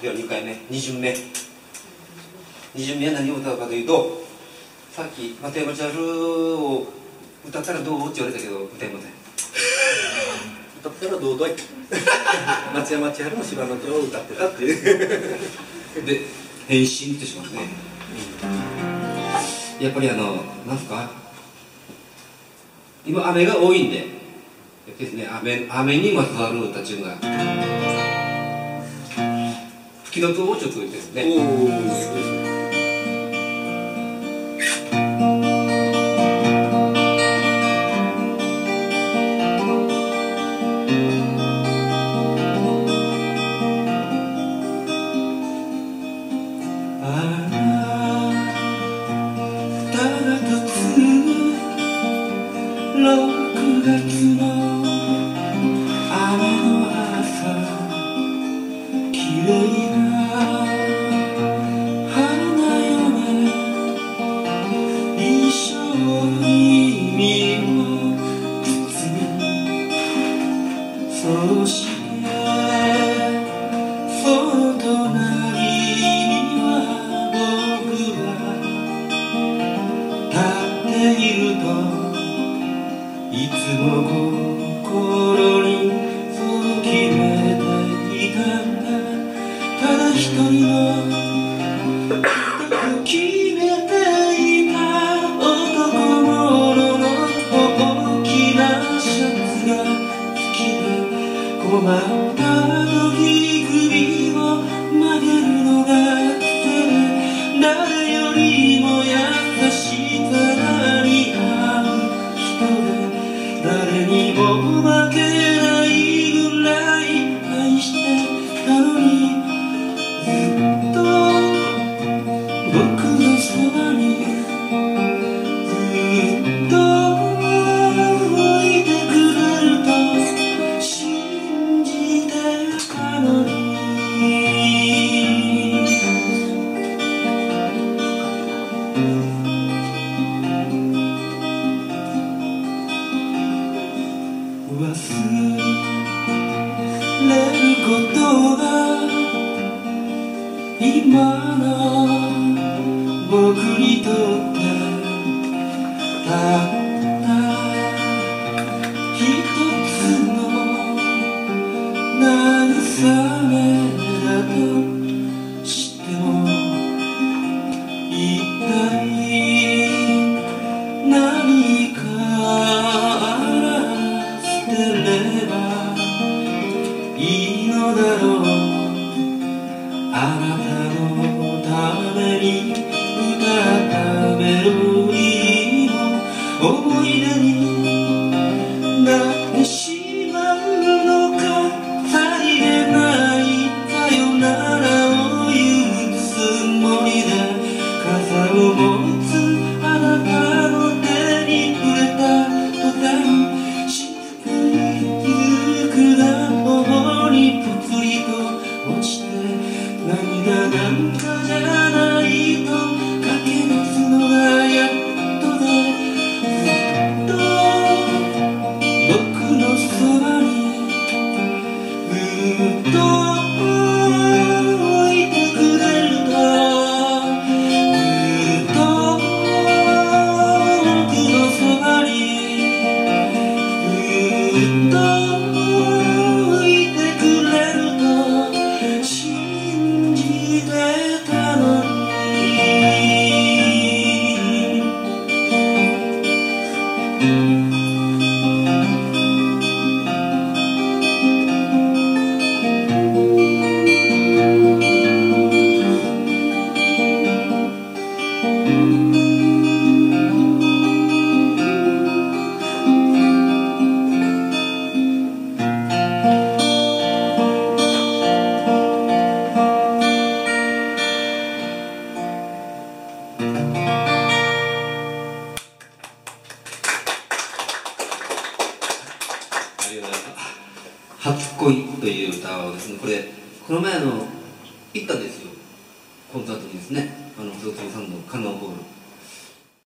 では2回目2巡目。2巡目は何を歌うかというとさっき「松山千春」を歌ったらどうって言われたけど歌いません。歌ったらどうだい？松山千春の芝の女を歌ってたっていう。で変身ってしますね、やっぱりあのなんすか？今雨が多いんでですね雨雨にまつわる歌っていうのが吹きのとをちょっとですねいつも心にそう決めていたんだただ一人の決めていた男物の大きなシャツが好きで困ったれることが今の僕にとってたった初恋という歌をですねこれこの前の行ったんですよ。コンサートにですねあの細坪さんのカノンホール。